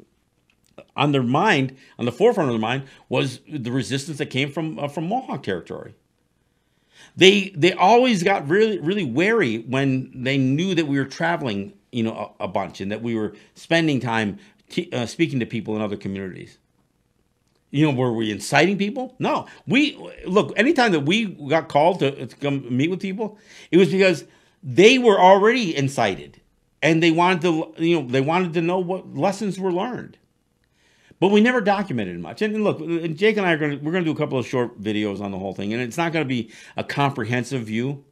on their mind, on the forefront of their mind, was the resistance that came from uh, from Mohawk territory. They they always got really really wary when they knew that we were traveling, you know, a, a bunch, and that we were spending time t- uh, speaking to people in other communities. You know, were we inciting people? No. We look. Anytime that we got called to, to come meet with people, it was because they were already incited, and they wanted to. You know, they wanted to know what lessons were learned. But we never documented much. And look, Jake and I are going to we're going to do a couple of short videos on the whole thing, and it's not going to be a comprehensive view.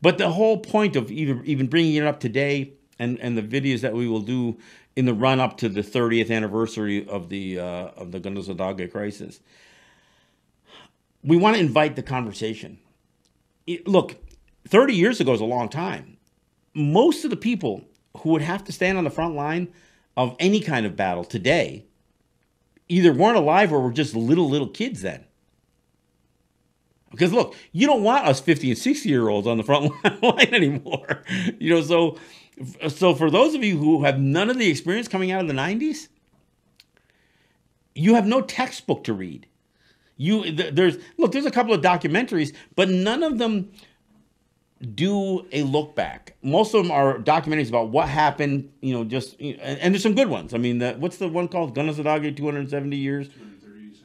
But the whole point of even even bringing it up today, and and the videos that we will do in the run up to the 30th anniversary of the uh, of the Kanesatake crisis. We want to invite the conversation. It, look, 30 years ago is a long time. Most of the people who would have to stand on the front line of any kind of battle today either weren't alive or were just little little kids then. Because look, you don't want us 50 and 60 year olds on the front line anymore. You know, so so for those of you who have none of the experience coming out of the 90s, you have no textbook to read. You there's look, there's a couple of documentaries, but none of them do a look back. Most of them are documentaries about what happened, you know, just and there's some good ones. I mean, the, what's the one called Kanesatake 270 years?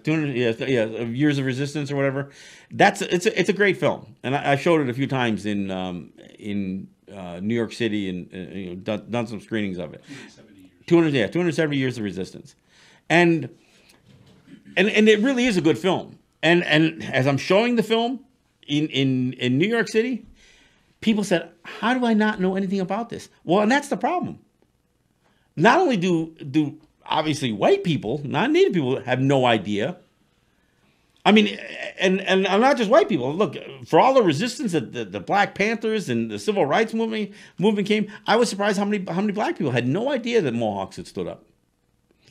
200 yeah, yeah, years of resistance or whatever. That's it's a, it's a great film, and I, I showed it a few times in um, in uh, New York City and uh, you know, done, done some screenings of it. 200 yeah, 270 years of resistance, and and and it really is a good film. And and as I'm showing the film in in in New York City, people said, "How do I not know anything about this?" Well, and that's the problem. Not only do do obviously white people, not native people, have no idea. I mean, and and I'm not just white people. Look, for all the resistance that the, the Black Panthers and the civil rights movement movement came, I was surprised how many how many black people had no idea that Mohawks had stood up.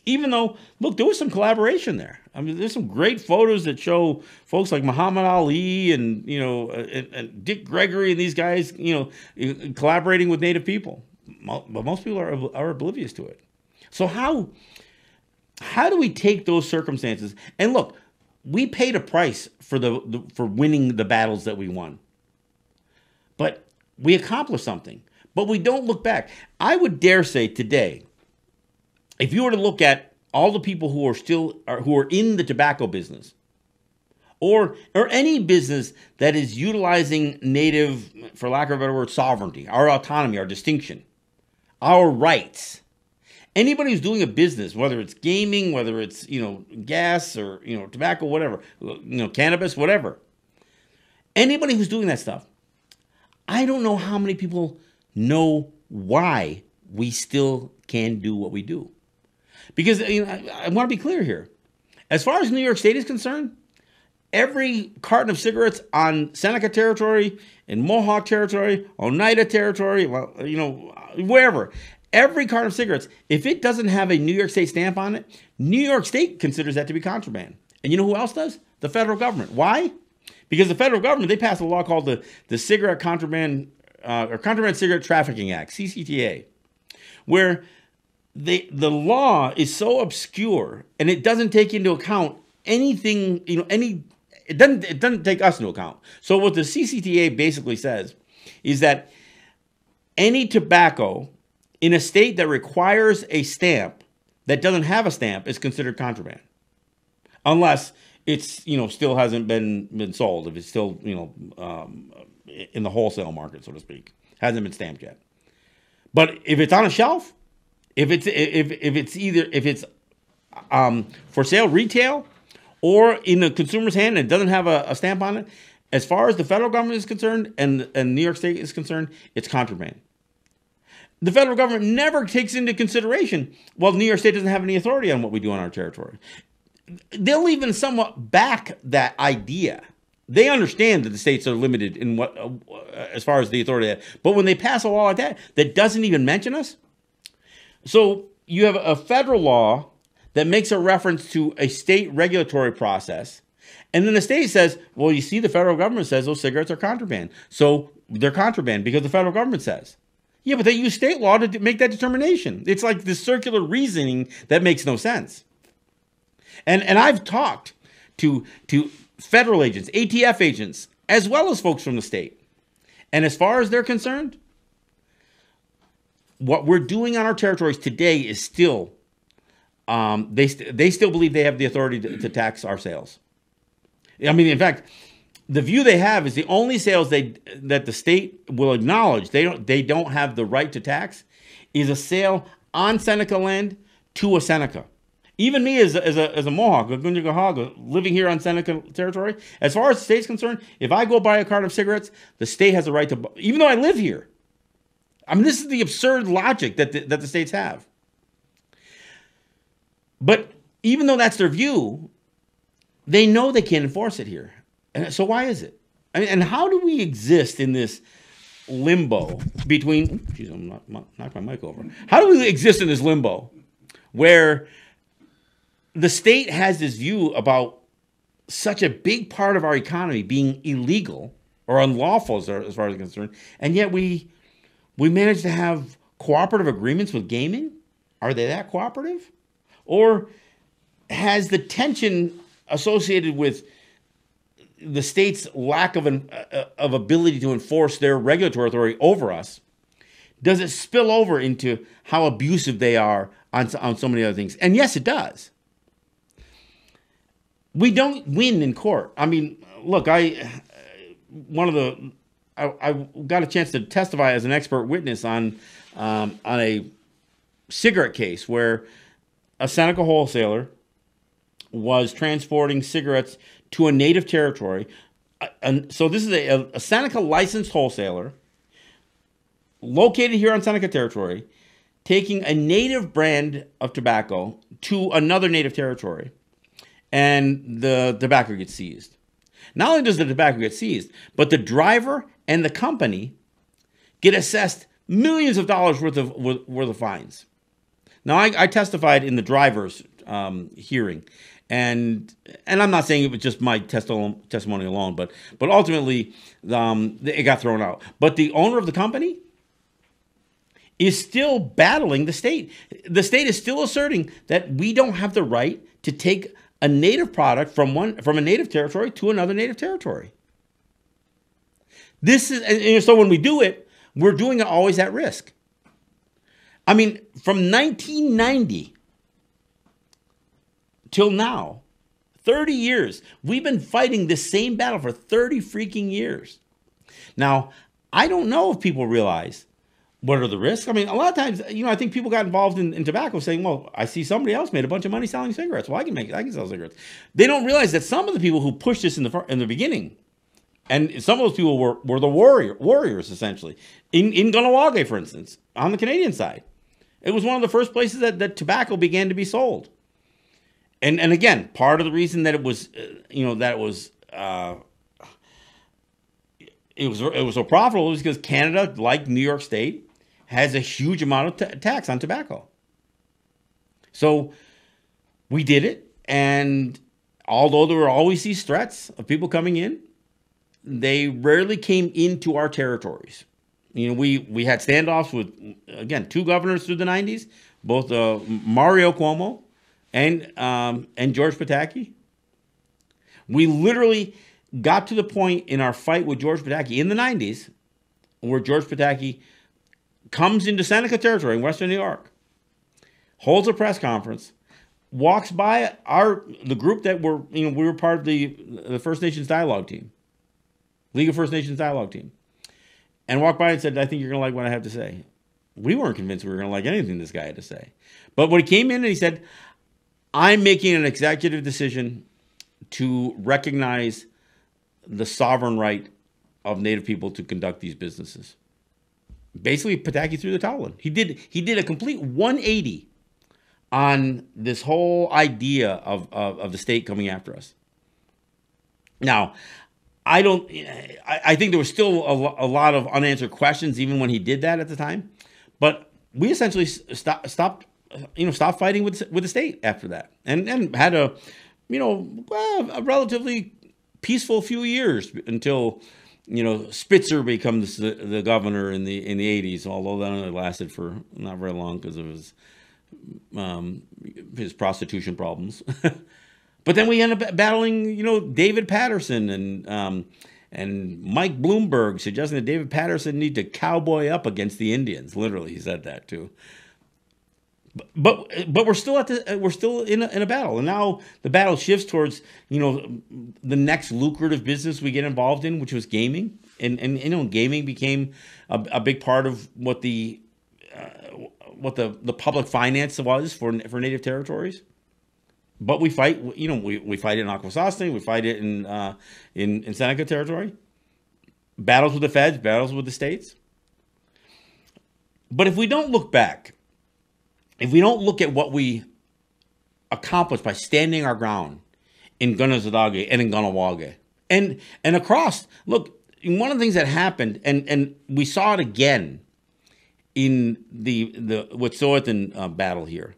Even though, look, there was some collaboration there. I mean, there's some great photos that show folks like Muhammad Ali and you know uh, and, and Dick Gregory and these guys, you know, collaborating with Native people. But most people are are oblivious to it. So how how do we take those circumstances and look? We paid a price for the, the for winning the battles that we won, but we accomplished something. But we don't look back. I would dare say today, if you were to look at all the people who are still who are in the tobacco business or or any business that is utilizing native for lack of a better word sovereignty our autonomy our distinction our rights anybody who's doing a business whether it's gaming whether it's you know gas or you know tobacco whatever you know cannabis whatever anybody who's doing that stuff i don't know how many people know why we still can do what we do because you know, I, I want to be clear here. As far as New York State is concerned, every carton of cigarettes on Seneca territory, in Mohawk territory, Oneida territory, well, you know, wherever, every carton of cigarettes, if it doesn't have a New York State stamp on it, New York State considers that to be contraband. And you know who else does? The federal government. Why? Because the federal government, they passed a law called the, the Cigarette Contraband uh, or Contraband Cigarette Trafficking Act, CCTA, where the the law is so obscure and it doesn't take into account anything you know any it doesn't it doesn't take us into account. So what the ccta basically says is that any tobacco in a state that requires a stamp that doesn't have a stamp is considered contraband. Unless it's you know still hasn't been been sold if it's still you know um, in the wholesale market so to speak. Hasn't been stamped yet. But if it's on a shelf if it's if if it's either if it's um, for sale retail or in a consumer's hand and doesn't have a, a stamp on it, as far as the federal government is concerned and, and New York State is concerned, it's contraband. The federal government never takes into consideration, well, New York State doesn't have any authority on what we do on our territory. They'll even somewhat back that idea. They understand that the states are limited in what, uh, as far as the authority. But when they pass a law like that, that doesn't even mention us. So you have a federal law that makes a reference to a state regulatory process and then the state says, well, you see, the federal government says those cigarettes are contraband. So they're contraband because the federal government says. Yeah, but they use state law to make that determination. It's like this circular reasoning that makes no sense. And and I've talked to to federal agents, ATF agents, as well as folks from the state. And as far as they're concerned, what we're doing on our territories today is still um, they st- they still believe they have the authority to, to tax our sales. I mean, in fact, the view they have is the only sales they that the state will acknowledge they don't they don't have the right to tax is a sale on Seneca land to a Seneca. Even me as a, as a, as a Mohawk, a Kanienkehaka, living here on Seneca territory, as far as the state's concerned, if I go buy a carton of cigarettes, the state has a right to, even though I live here. I mean, this is the absurd logic that the, that the states have. But even though that's their view, they know they can't enforce it here. And so why is it? I mean, And how do we exist in this limbo between? I'm not, not knock my mic over. How do we exist in this limbo where the state has this view about such a big part of our economy being illegal or unlawful as, far as concerned, and yet we we manage to have cooperative agreements with gaming? Are they that cooperative? Or has the tension associated with the state's lack of an uh, of ability to enforce their regulatory authority over us does it spill over into how abusive they are on, on so many other things and yes it does we don't win in court i mean look i one of the i, I got a chance to testify as an expert witness on um, on a cigarette case where a seneca wholesaler was transporting cigarettes to a native territory. Uh, and so this is a, a Seneca licensed wholesaler located here on Seneca territory, taking a native brand of tobacco to another native territory, and the tobacco gets seized. Not only does the tobacco get seized, but the driver and the company get assessed millions of dollars worth of worth of fines. Now, I, I testified in the driver's um, hearing, and and I'm not saying it was just my testimony alone, but but ultimately um, it got thrown out. But the owner of the company is still battling the state. The state is still asserting that we don't have the right to take a native product from one from a native territory to another native territory. This is and so when we do it, we're doing it always at risk. I mean, from 1990 till now. 30 years. We've been fighting this same battle for 30 freaking years. Now, I don't know if people realize what are the risks. I mean, a lot of times, you know, I think people got involved in, in tobacco saying, well, I see somebody else made a bunch of money selling cigarettes. Well, I can make, I can sell cigarettes. They don't realize that some of the people who pushed this in the, in the beginning, and some of those people were, were the warrior, warriors, essentially. In, in Kahnawake, for instance, on the Canadian side. It was one of the first places that, that tobacco began to be sold and and again, part of the reason that it was, uh, you know, that it was, uh, it was it was so profitable was because Canada, like New York State, has a huge amount of t- tax on tobacco. So we did it, and although there were always these threats of people coming in, they rarely came into our territories. You know, we we had standoffs with again two governors through the '90s, both uh, Mario Cuomo and um, and George Pataki. We literally got to the point in our fight with George Pataki in the 90s where George Pataki comes into Seneca territory in Western New York, holds a press conference, walks by our the group that were you know we were part of the the First Nations dialogue team, League of First Nations dialogue team, and walked by and said, "I think you're gonna like what I have to say." We weren't convinced we were gonna like anything this guy had to say, but when he came in and he said, I'm making an executive decision to recognize the sovereign right of Native people to conduct these businesses. Basically, Pataki threw the towel in. He did he did a complete 180 on this whole idea of, of, of the state coming after us. Now, I don't. I, think there was still a, lot of unanswered questions even when he did that at the time, but we essentially stopped stopped you know stopped fighting with with the state after that, and and had a you know a relatively peaceful few years until you know Spitzer becomes the, the governor in the in the 80s although that only lasted for not very long because of his um, his prostitution problems but then we end up battling you know David Paterson and um, and Mike Bloomberg suggesting that David Paterson need to cowboy up against the Indians. Literally he said that too. But but we're still at the we're still in a, in a battle. And now the battle shifts towards you know the next lucrative business we get involved in which was gaming. And and you know gaming became a, a big part of what the uh, what the the public finance was for for native territories but we fight you know we, we fight it in Akwesasne we fight it in uh, in in Seneca territory battles with the feds battles with the states but if we don't look back if we don't look at what we accomplished by standing our ground in Kanesatake and in Kahnawake and and across, look, one of the things that happened, and and we saw it again in the the Wet'suwet'en uh, battle here.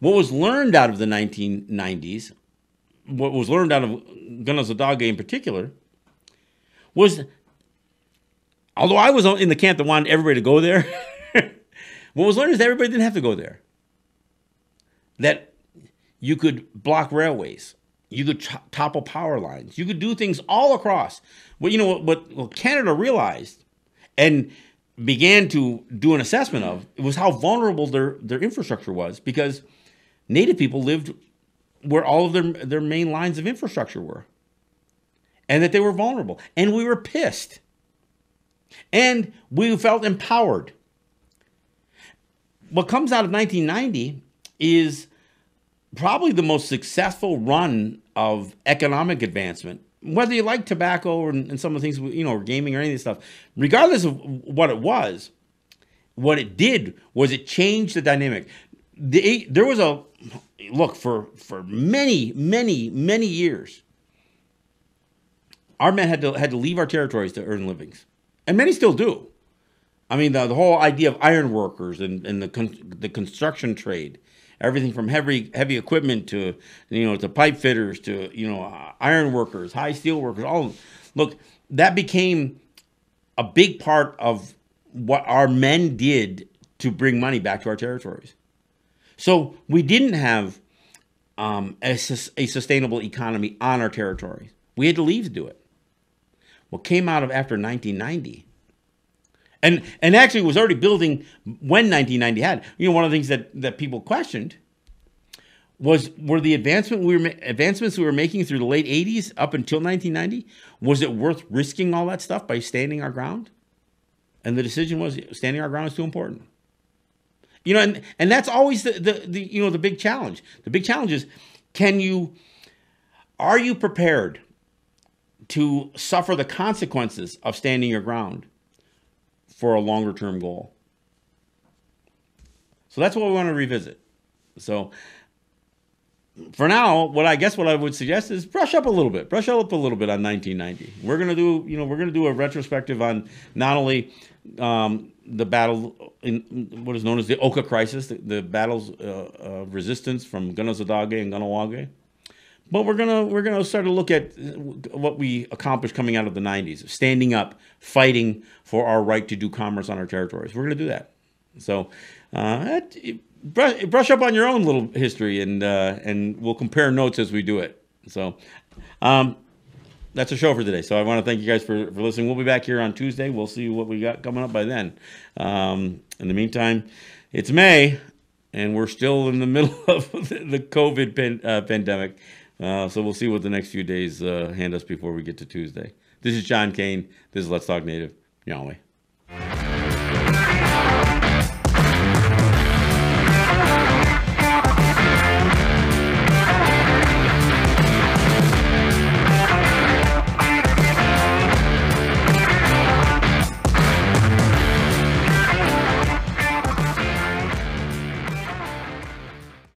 What was learned out of the 1990s, what was learned out of Kanesatake in particular, was although I was in the camp that wanted everybody to go there. What was learned is that everybody didn't have to go there. That you could block railways, you could topple power lines, you could do things all across. Well, you know what, what, what Canada realized and began to do an assessment of was how vulnerable their, their infrastructure was because Native people lived where all of their, their main lines of infrastructure were and that they were vulnerable. And we were pissed. And we felt empowered what comes out of 1990 is probably the most successful run of economic advancement. Whether you like tobacco or and some of the things, you know, or gaming or any of this stuff, regardless of what it was, what it did was it changed the dynamic. The, there was a look for for many, many, many years. Our men had to had to leave our territories to earn livings, and many still do. I mean, the, the whole idea of iron workers and, and the, con- the construction trade, everything from heavy heavy equipment to you know to pipe fitters to you know uh, iron workers, high steel workers. All look that became a big part of what our men did to bring money back to our territories. So we didn't have um, a, a sustainable economy on our territories. We had to leave to do it. What came out of after 1990 and and actually was already building when 1990 had. You know, one of the things that that people questioned was were the advancement we were advancements we were making through the late 80s up until 1990 was it worth risking all that stuff by standing our ground? And the decision was standing our ground is too important. You know, and and that's always the the, the you know the big challenge. The big challenge is can you are you prepared to suffer the consequences of standing your ground? for a longer term goal. So that's what we want to revisit. So for now, what I guess what I would suggest is brush up a little bit, brush up a little bit on 1990. We're gonna do, you know, we're gonna do a retrospective on not only um, the battle in what is known as the Oka Crisis, the, the battles uh, of resistance from Kanesatake and Kahnawake, but we're gonna we're gonna start to look at what we accomplished coming out of the 90s, standing up, fighting for our right to do commerce on our territories. We're gonna do that. So, uh, brush, brush up on your own little history, and uh, and we'll compare notes as we do it. So, um, that's a show for today. So I want to thank you guys for, for listening. We'll be back here on Tuesday. We'll see what we got coming up by then. Um, in the meantime, it's May, and we're still in the middle of the COVID pan, uh, pandemic. Uh, so we'll see what the next few days uh, hand us before we get to Tuesday. This is John Kane. This is Let's Talk Native. Yahweh.